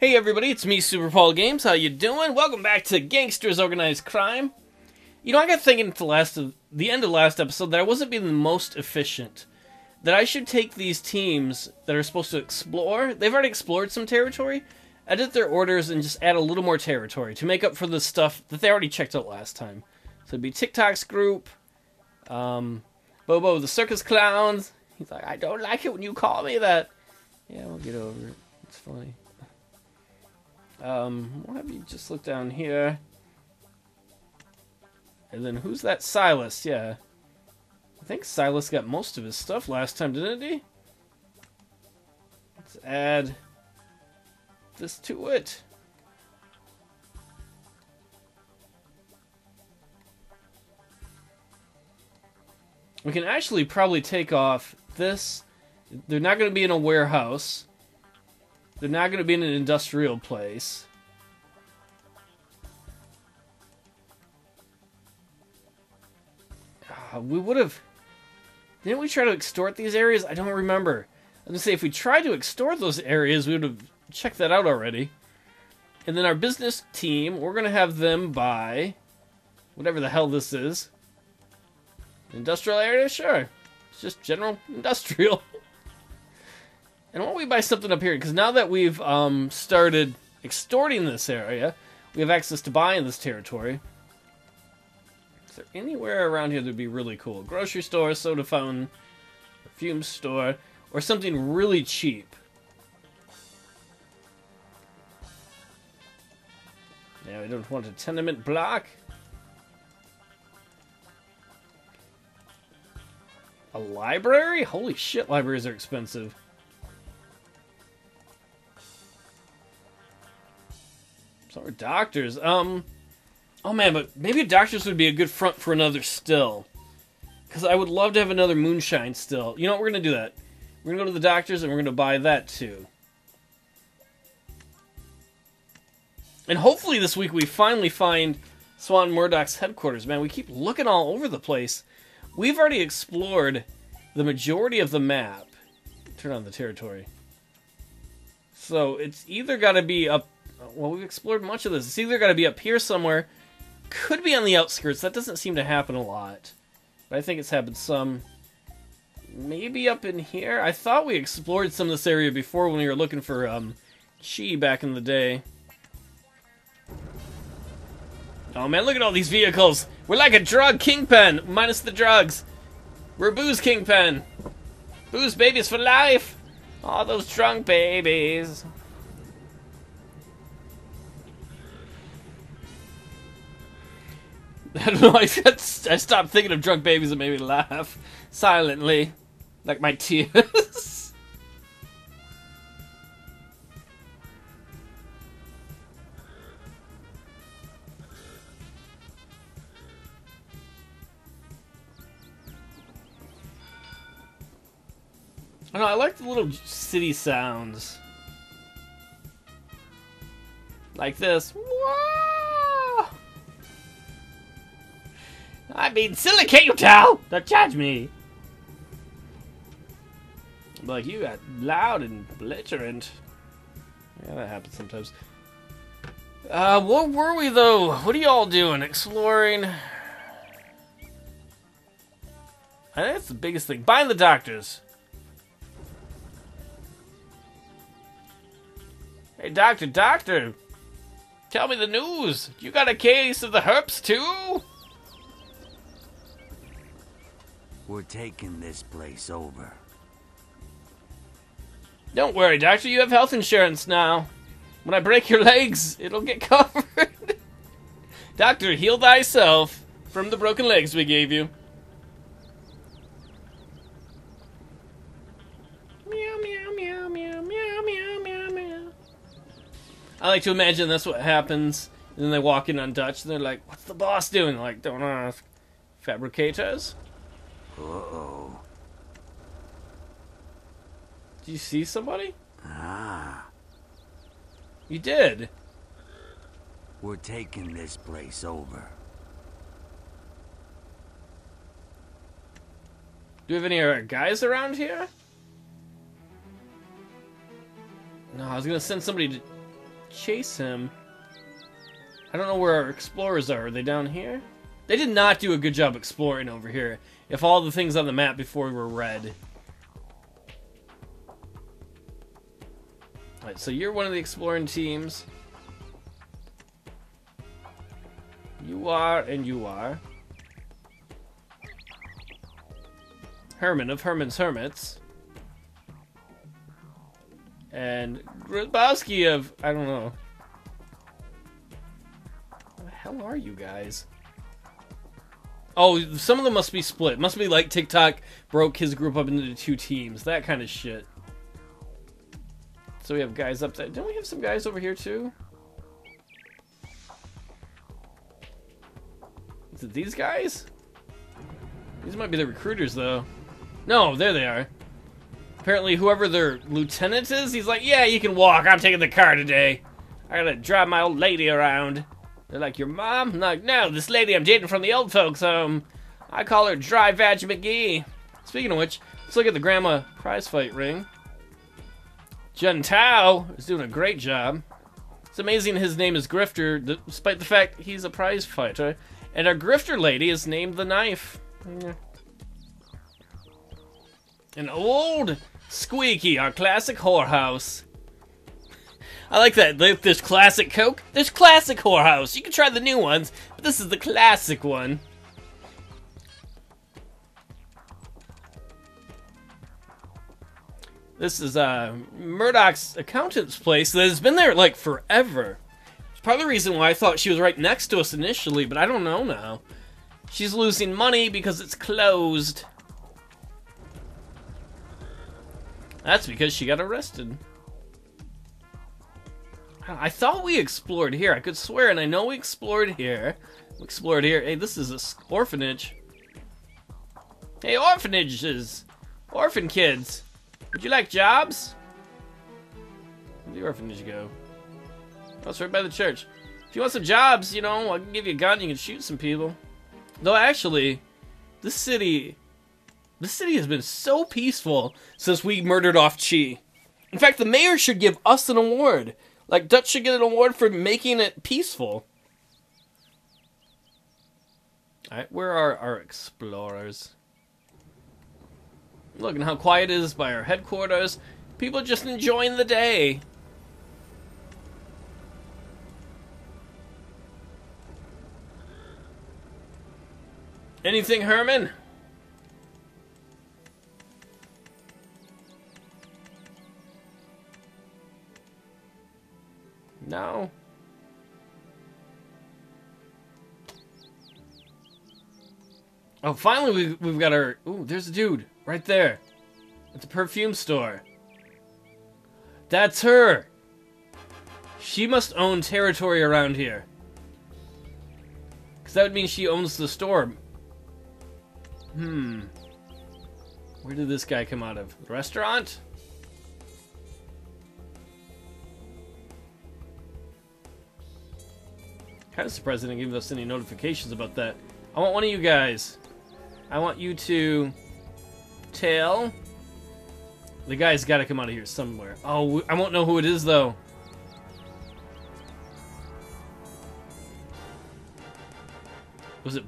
Hey everybody, it's me, Super Paul Games. How you doing? Welcome back to Gangsters Organized Crime. You know, I got thinking at the last of the end of the last episode that I wasn't being the most efficient. That I should take these teams that are supposed to explore. They've already explored some territory. Edit their orders and just add a little more territory to make up for the stuff that they already checked out last time. So it'd be TikTok's group, um, Bobo the circus clowns. He's like, I don't like it when you call me that. Yeah, we'll get over it. It's funny. Um, why have you just look down here? And then who's that Silas? Yeah. I think Silas got most of his stuff last time, didn't he? Let's add this to it. We can actually probably take off this. They're not going to be in a warehouse. They're not going to be in an industrial place. Uh, we would have. Didn't we try to extort these areas? I don't remember. I was going to say, if we tried to extort those areas, we would have checked that out already. And then our business team, we're going to have them buy whatever the hell this is. Industrial area? Sure. It's just general industrial. And why don't we buy something up here? Because now that we've um, started extorting this area, we have access to buying this territory. Is there anywhere around here that'd be really cool? Grocery store, soda fountain, perfume store, or something really cheap. Yeah, we don't want a tenement block. A library? Holy shit, libraries are expensive. So are doctors. Um, oh man, but maybe doctors would be a good front for another still. Because I would love to have another moonshine still. You know what? We're going to do that. We're to go to the doctors and we're going to buy that too. And hopefully this week we finally find Swan Murdoch's headquarters. Man, we keep looking all over the place. We've already explored the majority of the map. Turn on the territory. So it's either got to be up. Well, we've explored much of this. It's either got to be up here somewhere. Could be on the outskirts. That doesn't seem to happen a lot. But I think it's happened some. Maybe up in here. I thought we explored some of this area before when we were looking for um, chi back in the day. Oh man, look at all these vehicles. We're like a drug kingpin, minus the drugs. We're booze kingpin. Booze babies for life. All those drunk babies. I stopped thinking of drunk babies and made me laugh. Silently. Like my tears. I know, I like the little city sounds. Like this. Whoa! I mean, silicate you tell! Don't judge me! Like, you got loud and belligerent. Yeah, that happens sometimes. Uh, what were we, though? What are y'all doing? Exploring? I think that's the biggest thing. Buying the doctors. Hey, doctor, doctor! Tell me the news! You got a case of the herps, too? We're taking this place over. Don't worry, doctor, you have health insurance now. When I break your legs, it'll get covered. doctor, heal thyself from the broken legs we gave you. Meow, meow, meow, meow, meow, meow, meow, meow. I like to imagine that's what happens. And then they walk in on Dutch and they're like, What's the boss doing? Like, don't ask. Fabricators? Uh-oh. Did you see somebody? Ah. You did. We're taking this place over. Do we have any other guys around here? No, I was gonna send somebody to. chase him. I don't know where our explorers are. Are they down here? They did not do a good job exploring over here. If all the things on the map before were red. Alright, so you're one of the exploring teams. You are, and you are. Herman of Herman's Hermits. And Grabowski of, I don't know. What the hell are you guys? Oh, some of them must be split. Must be like TikTok broke his group up into two teams. That kind of shit. So we have guys up there. Don't we have some guys over here too? Is it these guys? These might be the recruiters though. No, there they are. Apparently whoever their lieutenant is, he's like, yeah, you can walk. I'm taking the car today. I gotta drive my old lady around. They're like, your mom? I'm like, no, this lady I'm dating from the old folks home. I call her Dry Vag McGee. Speaking of which, let's look at the grandma prize fight ring. Jun Tao is doing a great job. It's amazing his name is Grifter, despite the fact he's a prize fighter. And our Grifter lady is named the Knife. An old Squeaky, our classic whorehouse. I like that. There's classic Coke. There's classic whorehouse. You can try the new ones, but this is the classic one. This is uh, Murdoch's accountant's place that has been there like forever. It's part of the reason why I thought she was right next to us initially, but I don't know now. She's losing money because it's closed. That's because she got arrested. I thought we explored here. I could swear, and I know we explored here. We explored here. Hey, this is an orphanage. Hey, orphanages! Orphan kids! Would you like jobs? Where'd the orphanage go? Oh, right by the church. If you want some jobs, you know, I can give you a gun, you can shoot some people. Though, actually, this city... This city has been so peaceful since we murdered off Chi. In fact, the mayor should give us an award. Like, Dutch should get an award for making it peaceful. Alright, where are our explorers? Look at how quiet it is by our headquarters. People just enjoying the day. Anything, Herman? No. Oh, finally we've, we've got our... Ooh, there's a dude. Right there. At the perfume store. That's her! She must own territory around here. Because that would mean she owns the store. Hmm. Where did this guy come out of? The restaurant? Kind of surprised they didn't give us any notifications about that. I want one of you guys. I want you to tail. The guy's got to come out of here somewhere. Oh, I won't know who it is, though. Was it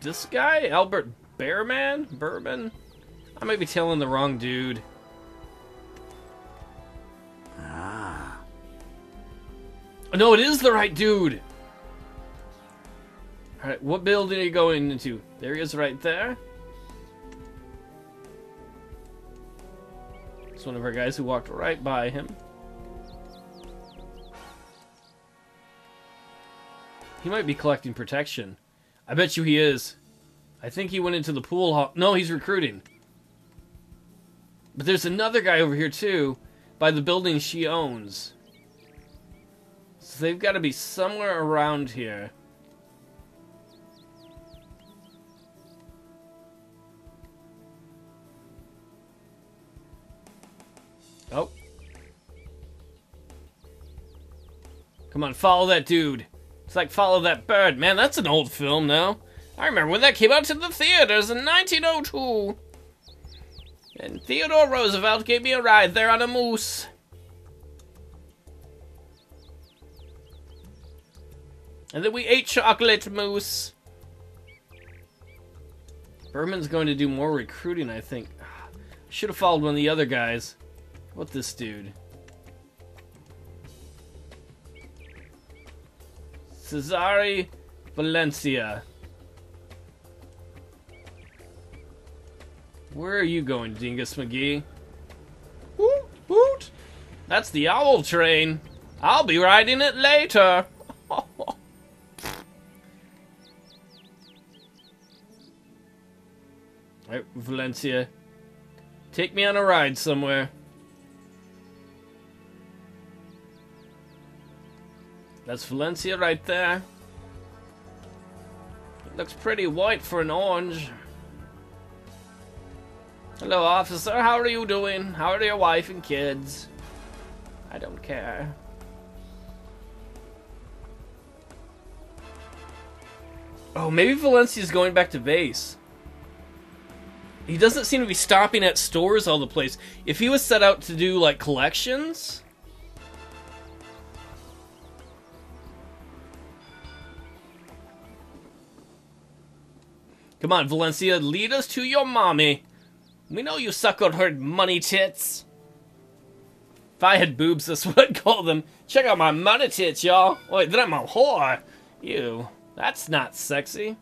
this guy? Albert Bearman? Bourbon? I might be telling the wrong dude. Ah. No, it is the right dude. Alright, what building are you going into? There he is right there. It's one of our guys who walked right by him. He might be collecting protection. I bet you he is. I think he went into the pool hall. No, he's recruiting. But there's another guy over here too, by the building she owns. So they've got to be somewhere around here. Come on, follow that dude. It's like follow that bird. Man, that's an old film now. I remember when that came out to the theaters in 1902. And Theodore Roosevelt gave me a ride there on a moose. And then we ate chocolate mousse. Berman's going to do more recruiting, I think. Should have followed one of the other guys. What this dude? Cesare Valencia. Where are you going, Dingus McGee? Woot woot! That's the owl train. I'll be riding it later. Alright, Valencia. Take me on a ride somewhere. That's Valencia right there. It looks pretty white for an orange. Hello, officer. How are you doing? How are your wife and kids? I don't care. Oh, maybe Valencia's going back to base. He doesn't seem to be stopping at stores all the place. If he was set out to do, like, collections... Come on, Valencia, lead us to your mommy. We know you suckled her money tits. If I had boobs, this I'd call them. Check out my money tits, y'all. Wait, then I'm a whore. You. That's not sexy.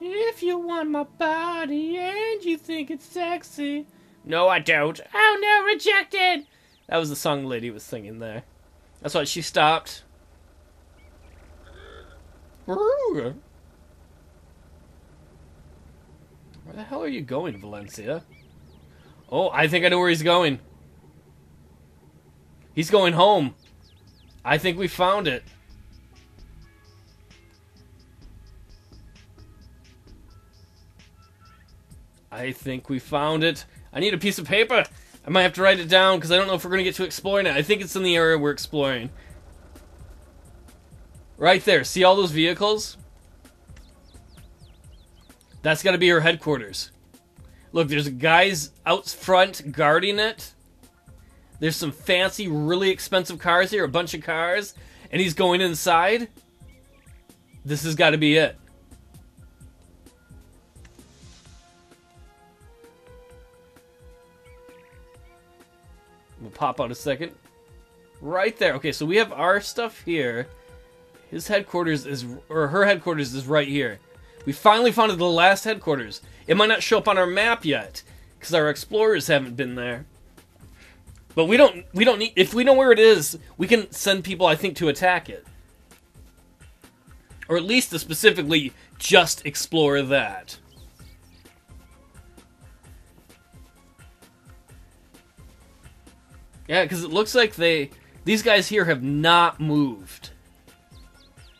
If you want my body and you think it's sexy. No, I don't. Oh no, rejected! That was the song the lady was singing there. That's why she stopped. Where the hell are you going, Valencia? Oh, I think I know where he's going. He's going home. I think we found it. I think we found it. I need a piece of paper. I might have to write it down because I don't know if we're going to get to exploring it. I think it's in the area we're exploring. Right there. See all those vehicles? That's got to be her headquarters. Look, there's a guys out front guarding it. There's some fancy, really expensive cars here, a bunch of cars, and he's going inside. This has got to be it. We'll pop out a second. Right there. Okay, so we have our stuff here. His headquarters is, or her headquarters is right here. We finally found the last headquarters. It might not show up on our map yet, because our explorers haven't been there. But we don't, we don't need, if we know where it is, we can send people, I think, to attack it. Or at least to specifically just explore that. Yeah, because it looks like they these guys here have not moved.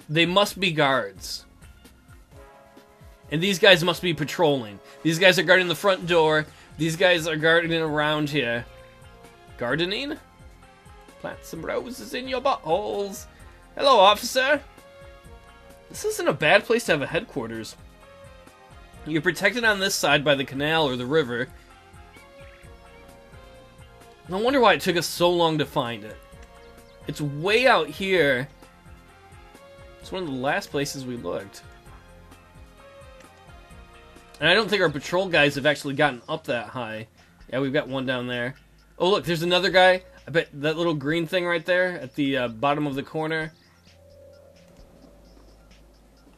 They must be guards. And these guys must be patrolling. These guys are guarding the front door. These guys are gardening around here. Gardening? Plant some roses in your buttholes. Hello, officer. This isn't a bad place to have a headquarters. You're protected on this side by the canal or the river. No wonder why it took us so long to find it. It's way out here. It's one of the last places we looked. And I don't think our patrol guys have actually gotten up that high. Yeah, we've got one down there. Oh, look, there's another guy. I bet that little green thing right there at the uh, bottom of the corner.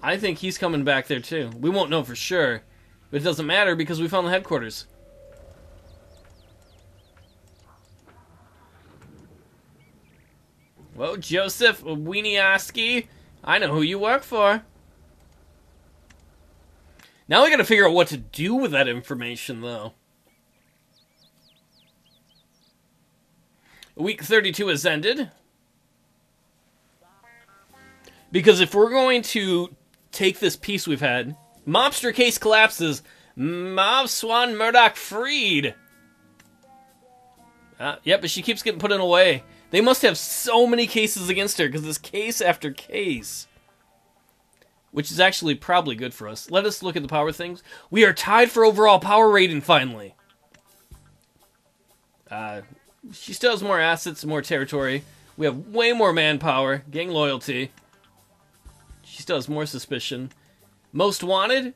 I think he's coming back there too. We won't know for sure. But it doesn't matter because we found the headquarters. Well, Joseph Wieniawski, I know who you work for. Now we gotta figure out what to do with that information, though. Week 32 has ended. Because if we're going to take this piece we've had, mobster case collapses, Mob Swan Murdoch freed. Uh, yep, but she keeps getting put in away. They must have so many cases against her because it's case after case. Which is actually probably good for us. Let us look at the power things. We are tied for overall power rating finally. Uh, she still has more assets, more territory. We have way more manpower, gang loyalty. She still has more suspicion. Most wanted?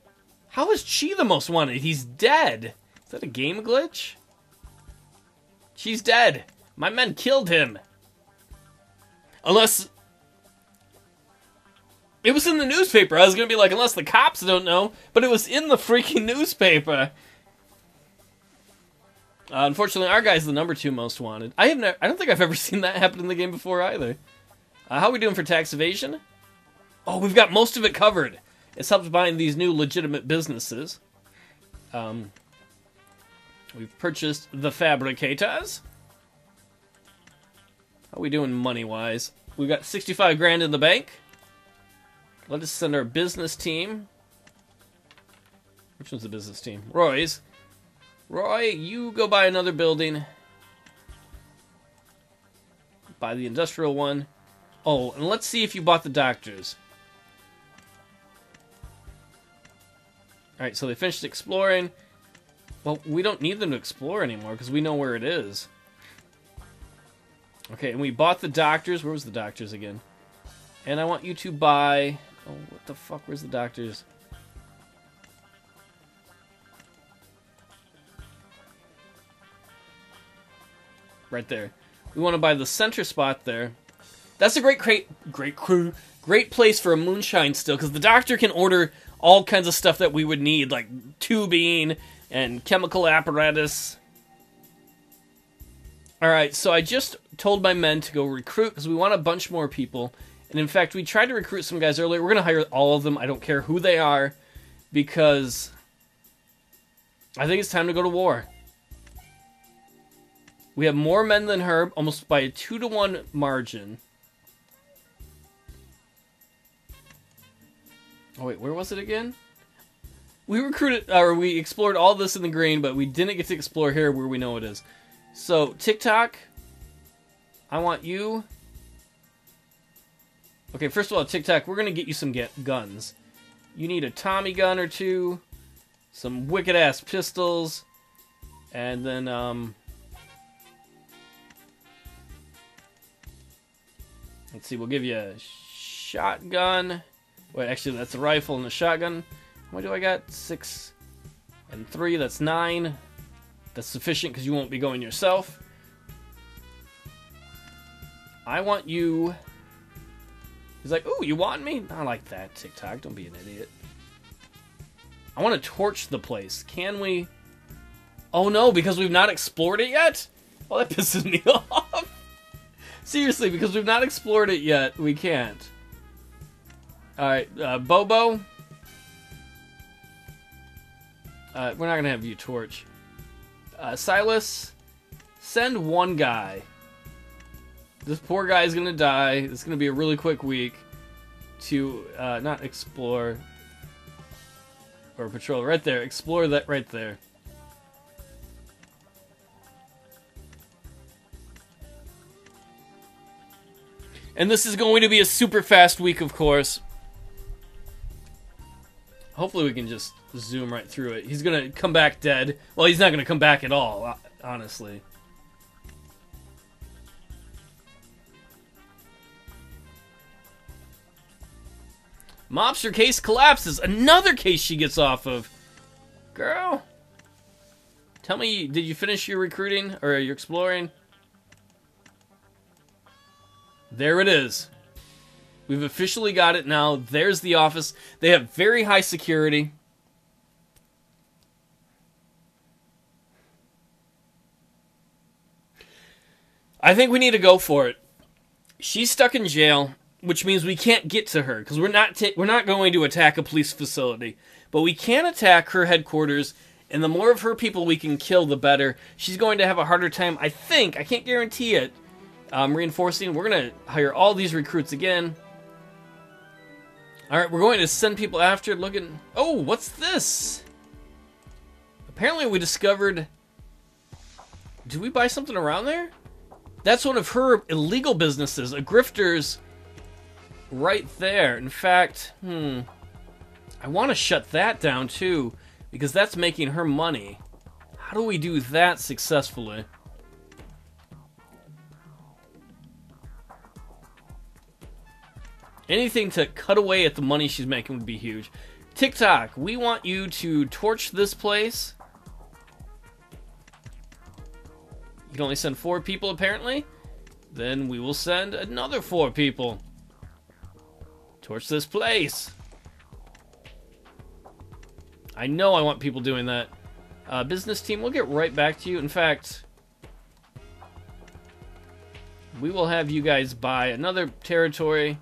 How is Chi the most wanted? He's dead. Is that a game glitch? She's dead. My men killed him. Unless. It was in the newspaper. I was gonna be like, unless the cops don't know, but it was in the freaking newspaper. Uh, unfortunately, our guy's the number two most wanted. I have never, I don't think I've ever seen that happen in the game before either. Uh, how are we doing for tax evasion? Oh, we've got most of it covered. It's helped buying these new legitimate businesses. Um, we've purchased the fabricators. How are we doing money wise? We've got 65 grand in the bank. Let us send our business team. Which one's the business team? Roy's. Roy, you go buy another building. Buy the industrial one. Oh, and let's see if you bought the doctors. Alright, so they finished exploring. Well, we don't need them to explore anymore because we know where it is. Okay, and we bought the doctors. Where was the doctors again? And I want you to buy... Oh, what the fuck? Where's the doctors? Right there. We want to buy the center spot there. That's a great, great, great crew, great place for a moonshine still, because the doctor can order all kinds of stuff that we would need, like tubing and chemical apparatus. Alright, so I just told my men to go recruit because we want a bunch more people. And in fact, we tried to recruit some guys earlier. We're going to hire all of them. I don't care who they are because I think it's time to go to war. We have more men than her, almost by a 2 to 1 margin. Oh, wait, where was it again? We recruited, or we explored all this in the green, but we didn't get to explore here where we know it is. So, TikTok, I want you. Okay, first of all, TikTok, we're going to get you some get guns. You need a Tommy gun or two, some wicked ass pistols, and then, um. Let's see, we'll give you a shotgun. Wait, actually, that's a rifle and a shotgun. What do I got? Six and three, that's nine. That's sufficient because you won't be going yourself. I want you. He's like, ooh, you want me? I like that, TikTok. Don't be an idiot. I want to torch the place. Can we? Oh no, because we've not explored it yet? Oh, that pisses me off. Seriously, because we've not explored it yet, we can't. Alright, uh, Bobo. Uh, we're not gonna have you torch. Uh, Silas, send one guy. This poor guy is gonna die. It's gonna be a really quick week to uh, not explore or patrol. Right there, explore that right there. And this is going to be a super fast week, of course. Hopefully, we can just zoom right through it. He's gonna come back dead. Well, he's not gonna come back at all, honestly. Mobster case collapses. Another case she gets off of. Girl. Tell me, did you finish your recruiting or your exploring? There it is. We've officially got it now. There's the office. They have very high security. I think we need to go for it. She's stuck in jail, which means we can't get to her because we're not we're not going to attack a police facility, but we can attack her headquarters. And the more of her people we can kill, the better. She's going to have a harder time. I think. I can't guarantee it. Um, reinforcing. We're gonna hire all these recruits again. All right, we're going to send people after looking. Oh, what's this? Apparently, we discovered. Did we buy something around there? That's one of her illegal businesses, a grifter's right there. In fact, hmm. I want to shut that down too, because that's making her money. How do we do that successfully? Anything to cut away at the money she's making would be huge. TikTok, we want you to torch this place. You can only send four people, apparently. Then we will send another four people. Torch this place. I know I want people doing that. Uh, business team, we'll get right back to you. In fact, we will have you guys buy another territory.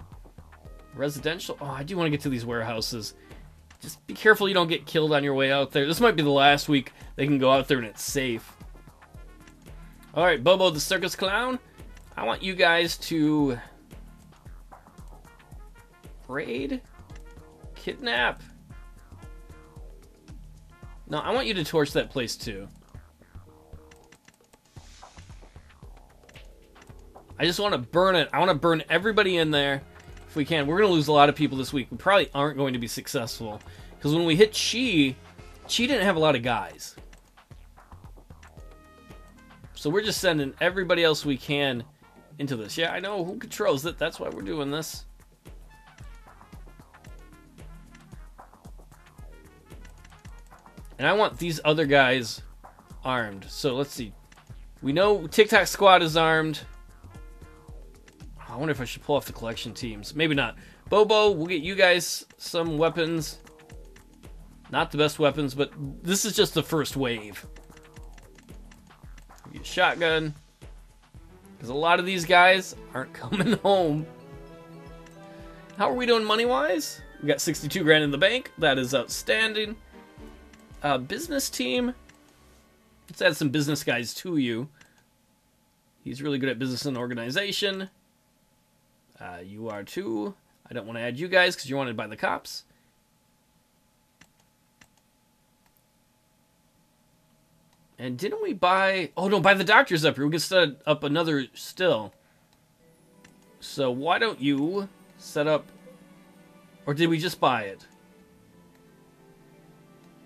Residential. Oh, I do want to get to these warehouses. Just be careful you don't get killed on your way out there. This might be the last week they can go out there and it's safe. Alright, Bobo the Circus Clown. I want you guys to raid, kidnap. No, I want you to torch that place too. I just want to burn it. I want to burn everybody in there if we can. We're going to lose a lot of people this week. We probably aren't going to be successful. Because when we hit Chi, Chi didn't have a lot of guys. So we're just sending everybody else we can into this. Yeah, I know who controls it. That's why we're doing this. And I want these other guys armed. So let's see. We know TikTok Squad is armed. I wonder if I should pull off the collection teams. Maybe not. Bobo, we'll get you guys some weapons. Not the best weapons, but this is just the first wave. A shotgun. Because a lot of these guys aren't coming home. How are we doing money-wise? We got 62 grand in the bank. That is outstanding. Uh, business team. Let's add some business guys to you. He's really good at business and organization. Uh, you are too. I don't want to add you guys because you're wanted by the cops. And didn't we buy... Oh, no, buy the doctors up here. We can set up another still. So why don't you set up... Or did we just buy it?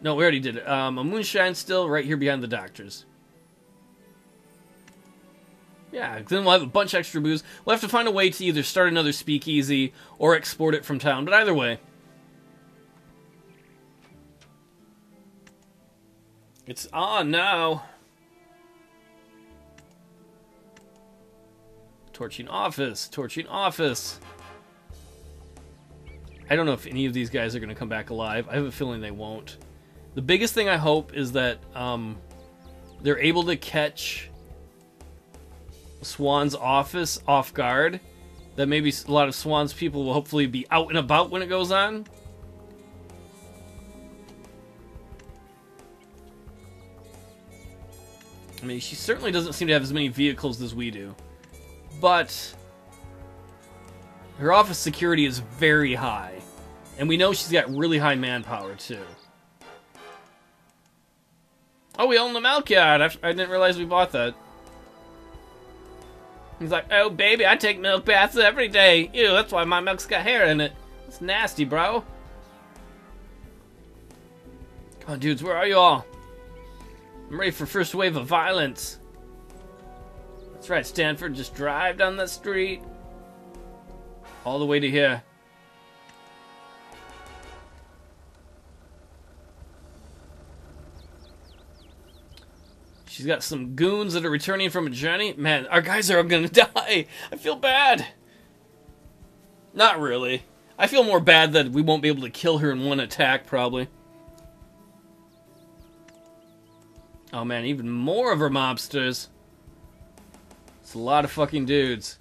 No, we already did it. Um, a moonshine still right here behind the doctors. Yeah, then we'll have a bunch extra booze. We'll have to find a way to either start another speakeasy or export it from town, but either way. It's on now. Torching office, torching office. I don't know if any of these guys are going to come back alive. I have a feeling they won't. The biggest thing I hope is that um, they're able to catch Swan's office off guard. That maybe a lot of Swan's people will hopefully be out and about when it goes on. I mean, she certainly doesn't seem to have as many vehicles as we do. But her office security is very high. And we know she's got really high manpower, too. Oh, we own the yard. I, I didn't realize we bought that. He's like, oh, baby, I take milk baths every day. Ew, that's why my milk's got hair in it. It's nasty, bro. Come on, dudes, where are you all? I'm ready for first wave of violence. That's right, Stanford. Just drive down the street. All the way to here. She's got some goons that are returning from a journey. Man, our guys are gonna die. I feel bad. Not really. I feel more bad that we won't be able to kill her in one attack, probably. Oh man, even more of her mobsters. It's a lot of fucking dudes.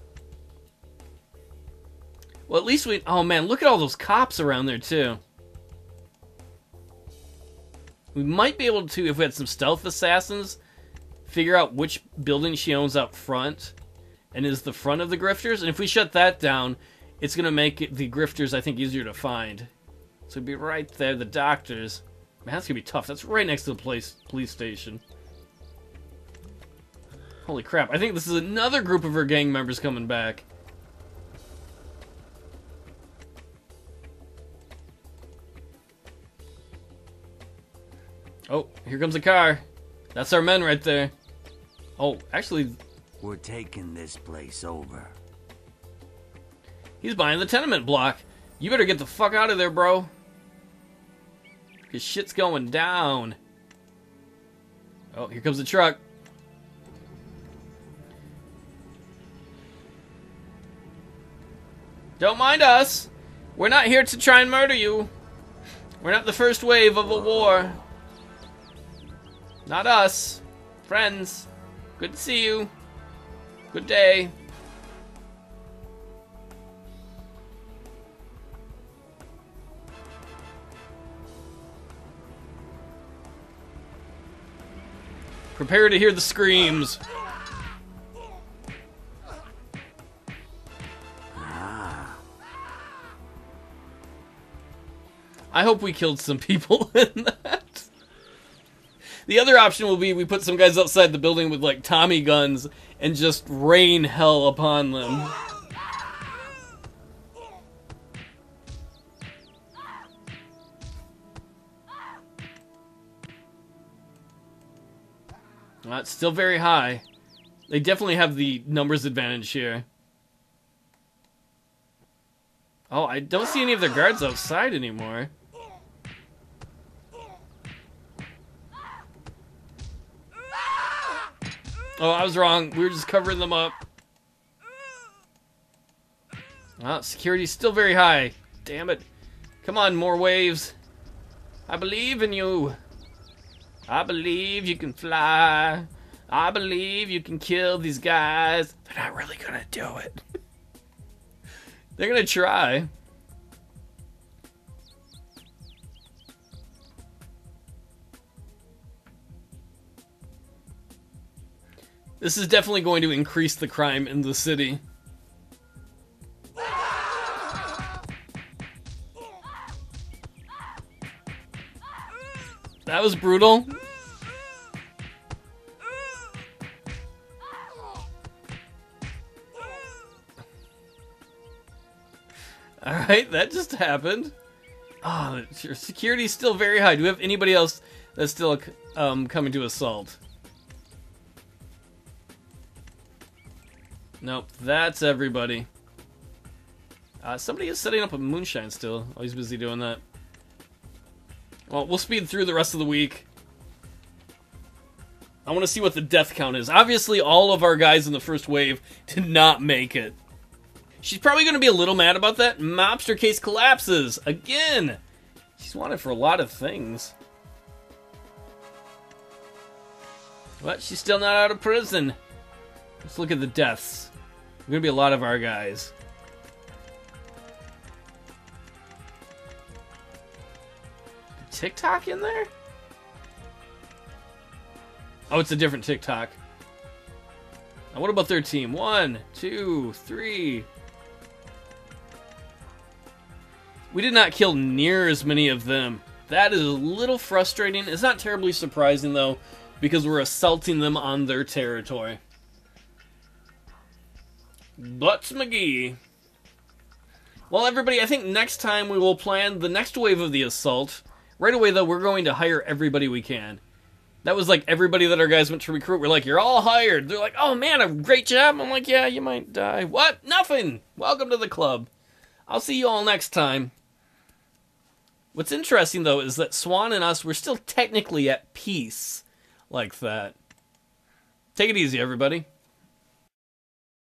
Well, at least we... Oh man, look at all those cops around there, too. We might be able to, if we had some stealth assassins, figure out which building she owns up front and is the front of the grifters. And if we shut that down, it's going to make the grifters, I think, easier to find. So it'd be right there, the doctors. Man, that's going to be tough. That's right next to the police, police station. Holy crap. I think this is another group of her gang members coming back. Oh, here comes a car. That's our men right there. Oh, actually... We're taking this place over. He's buying the tenement block. You better get the fuck out of there, bro. Because shit's going down. Oh, here comes the truck. Don't mind us. We're not here to try and murder you. We're not the first wave of a war. Not us. Friends. Good to see you. Good day. Prepare to hear the screams. Ah. I hope we killed some people in that. The other option will be we put some guys outside the building with like Tommy guns and just rain hell upon them. Well, it's still very high. They definitely have the numbers advantage here. Oh, I don't see any of their guards outside anymore. Oh, I was wrong. We were just covering them up. Well, security's still very high. Damn it. Come on, more waves. I believe in you. I believe you can fly. I believe you can kill these guys. They're not really gonna do it. They're gonna try. This is definitely going to increase the crime in the city. That was brutal. Alright, that just happened. Oh, your security's still very high. Do we have anybody else that's still um, coming to assault? Nope, that's everybody. Uh, somebody is setting up a moonshine still. Oh, he's busy doing that. Well, we'll speed through the rest of the week. I want to see what the death count is. Obviously, all of our guys in the first wave did not make it. She's probably going to be a little mad about that. Mobster case collapses. Again. She's wanted for a lot of things. But she's still not out of prison. Let's look at the deaths. To be a lot of our guys. TikTok in there? Oh, it's a different TikTok. Now, what about their team? One, two, three. We did not kill near as many of them. That is a little frustrating. It's not terribly surprising, though, because we're assaulting them on their territory. Butts McGee. Well, everybody, I think next time we will plan the next wave of the assault. Right away, though, we're going to hire everybody we can. That was like everybody that our guys went to recruit. We're like, you're all hired. They're like, oh man, a great job. I'm like, yeah, you might die. What? Nothing. Welcome to the club. I'll see you all next time. What's interesting, though, is that Swan and us, we're still technically at peace like that. Take it easy, everybody.